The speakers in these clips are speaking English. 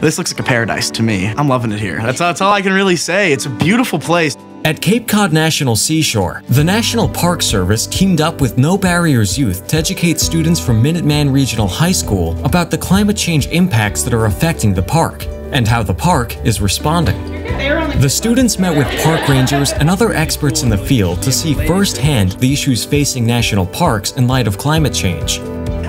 This looks like a paradise to me. I'm loving it here. That's, that's all I can really say. It's a beautiful place. At Cape Cod National Seashore, the National Park Service teamed up with No Barriers Youth to educate students from Minuteman Regional High School about the climate change impacts that are affecting the park and how the park is responding. The students met with park rangers and other experts in the field to see firsthand the issues facing national parks in light of climate change.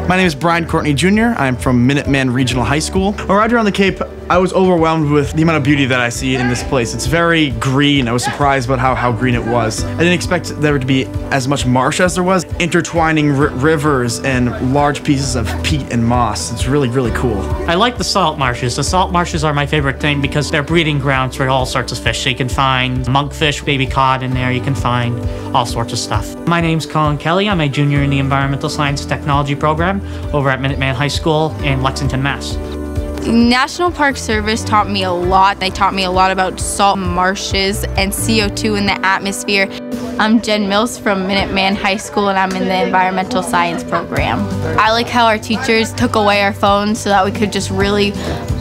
My name is Brian Courtney Jr. I'm from Minuteman Regional High School. Arrived here on the Cape, I was overwhelmed with the amount of beauty that I see in this place. It's very green. I was surprised about how, how green it was. I didn't expect there to be as much marsh as there was, intertwining rivers and large pieces of peat and moss. It's really, really cool. I like the salt marshes. The salt marshes are my favorite thing because they're breeding grounds for all sorts of fish. So you can find monkfish, baby cod in there. You can find all sorts of stuff. My name's Colin Kelly. I'm a junior in the Environmental Science Technology program over at Minuteman High School in Lexington, Mass. National Park Service taught me a lot. They taught me a lot about salt marshes and CO2 in the atmosphere. I'm Jen Mills from Minuteman High School and I'm in the environmental science program. I like how our teachers took away our phones so that we could just really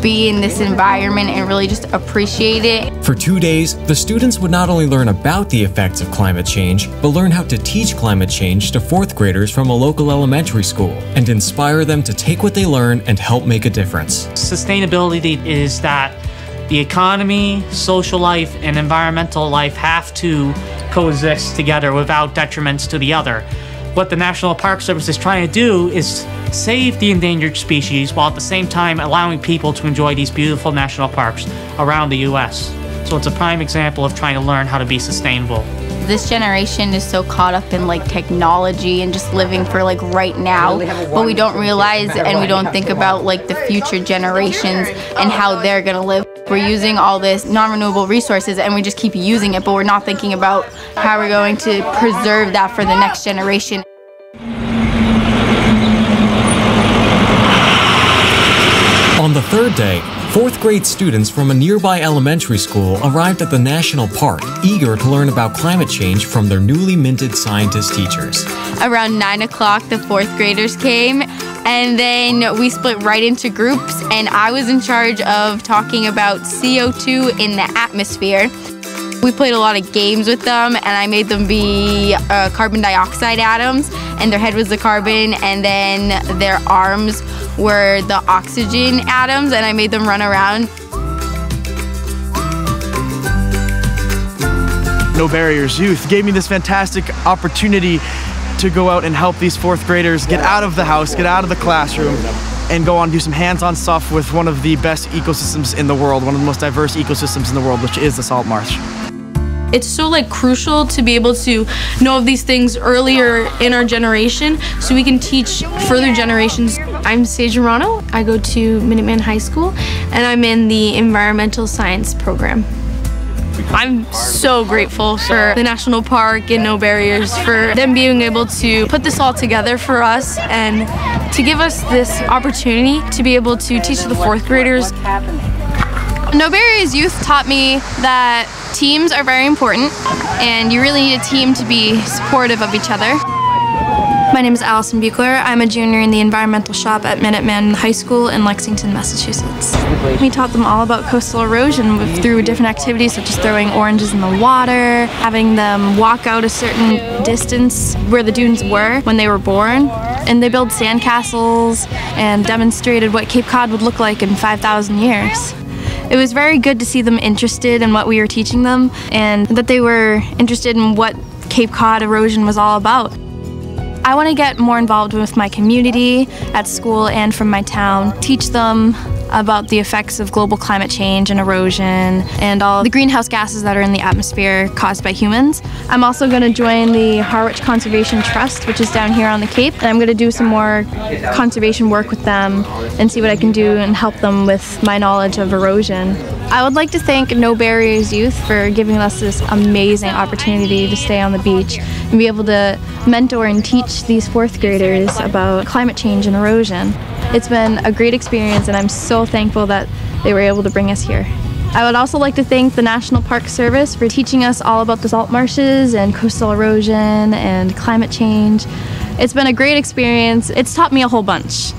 be in this environment and really just appreciate it. For two days, the students would not only learn about the effects of climate change, but learn how to teach climate change to fourth graders from a local elementary school and inspire them to take what they learn and help make a difference. Sustainability is that the economy, social life, and environmental life have to coexist together without detriments to the other. What the National Park Service is trying to do is save the endangered species while at the same time allowing people to enjoy these beautiful national parks around the US. So it's a prime example of trying to learn how to be sustainable. This generation is so caught up in like technology and just living for like right now, but we don't realize and we don't think about like the future generations and oh, how they're gonna live. We're using all this non-renewable resources and we just keep using it, but we're not thinking about how we're going to preserve that for the next generation. On the third day, fourth grade students from a nearby elementary school arrived at the national park, eager to learn about climate change from their newly minted scientist teachers. Around 9 o'clock, the fourth graders came, and then we split right into groups, and I was in charge of talking about CO2 in the atmosphere. We played a lot of games with them and I made them be uh, carbon dioxide atoms and their head was the carbon and then their arms were the oxygen atoms and I made them run around. No Barriers Youth gave me this fantastic opportunity to go out and help these fourth graders get out of the house, get out of the classroom, and go on do some hands-on stuff with one of the best ecosystems in the world, one of the most diverse ecosystems in the world, which is the salt marsh. It's so like crucial to be able to know of these things earlier in our generation so we can teach further generations. I'm Sage Romano. I go to Minuteman High School and I'm in the environmental science program. I'm so grateful for the National Park and No Barriers for them being able to put this all together for us and to give us this opportunity to be able to teach the fourth graders. No Barriers Youth taught me that teams are very important and you really need a team to be supportive of each other. My name is Allison Buchler. I'm a junior in the environmental shop at Minuteman High School in Lexington, Massachusetts. We taught them all about coastal erosion through different activities such as throwing oranges in the water, having them walk out a certain distance where the dunes were when they were born, and they built sandcastles and demonstrated what Cape Cod would look like in 5,000 years. It was very good to see them interested in what we were teaching them and that they were interested in what Cape Cod erosion was all about. I want to get more involved with my community at school and from my town, teach them about the effects of global climate change and erosion and all the greenhouse gases that are in the atmosphere caused by humans. I'm also going to join the Harwich Conservation Trust, which is down here on the Cape, and I'm going to do some more conservation work with them and see what I can do and help them with my knowledge of erosion. I would like to thank No Barriers Youth for giving us this amazing opportunity to stay on the beach and be able to mentor and teach these fourth graders about climate change and erosion. It's been a great experience and I'm so thankful that they were able to bring us here. I would also like to thank the National Park Service for teaching us all about the salt marshes and coastal erosion and climate change. It's been a great experience. It's taught me a whole bunch.